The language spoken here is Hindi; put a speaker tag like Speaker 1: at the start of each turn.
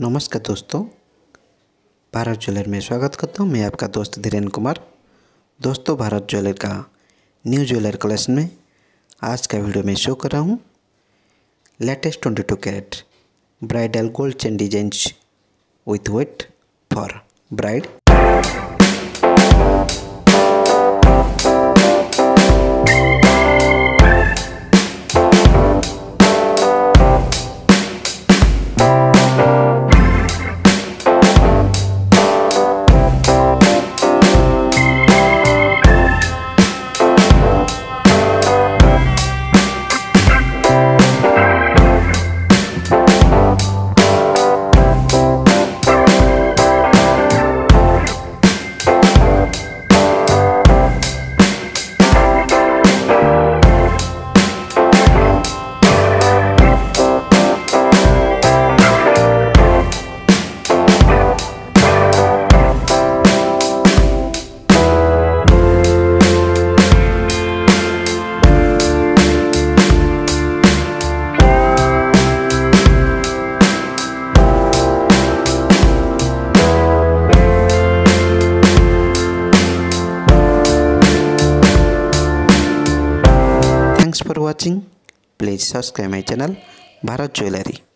Speaker 1: नमस्कार दोस्तों, भारत ज्वेलर में स्वागत करता हूँ मैं आपका दोस्त धीरेन्द्र कुमार। दोस्तों, भारत ज्वेलर का न्यू ज्वेलर कलेक्शन में आज का वीडियो में शो कर रहा हूँ। Latest twenty two carat bridal gold chain design with weight for bride. Thanks for watching. Please subscribe my channel Bharat Jewelry.